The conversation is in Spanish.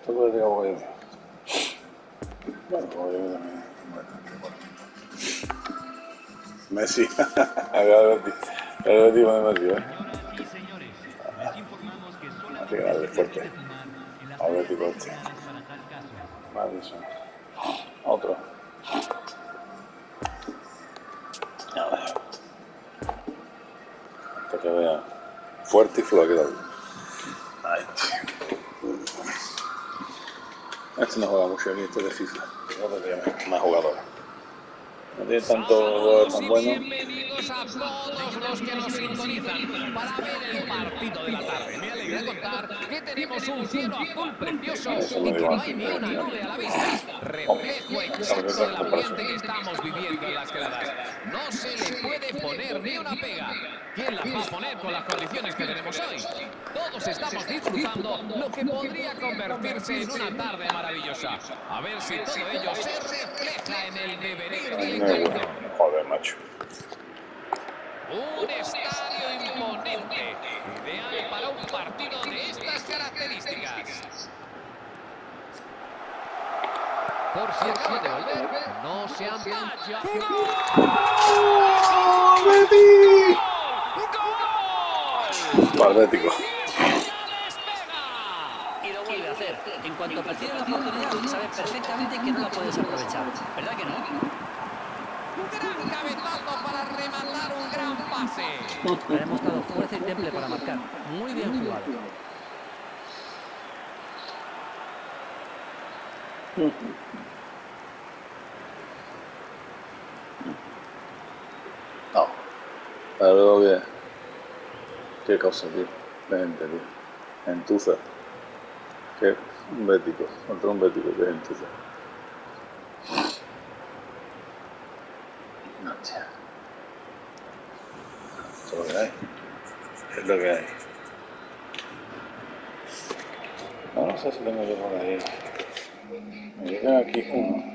Esto algo de Bueno, voy a Messi, acaba de Messi, ¿eh? Hay que darle fuerte. Madison. Otro. Hasta que vea. Fuerte y. Ay, tío. No juega mucho aquí, este de FIFA. Más jugadores. No tiene tanto jugadores tan buenos. Bienvenidos a todos los que nos sintonizan para ver el partido de la tarde. Me alegra contar que tenemos un cielo azul precioso y que no hay ni una nube a la vista. Reflejo exacto del ambiente que estamos viviendo en las gradas. No se le puede poner ni una pega. ¿Quién las va a poner con las condiciones que tenemos hoy? Todos estamos disfrutando lo que podría convertirse en una tarde maravillosa. A ver si todo ello se refleja en el devenir bueno. Joder, macho. Un estadio imponente, ideal para un partido de estas características. Por si acaba de volver, no se vaya. ¡Gol! Atlético. Y lo vuelve a hacer. En cuanto percibe la oportunidad, sabe perfectamente que no la puedes aprovechar. ¿Verdad que no? Gran cabezazo para rematar un gran pase. Ha demostrado fuerza y temple para marcar. Muy bien jugado. No. Pero luego que. Qué cosa, tío. Gente, tío. Entuza. Qué un bético. Contra un bético que es entuza. Noche. Es lo que hay. Es lo que hay. No, no sé si tengo yo por ahí. Me llegan aquí como.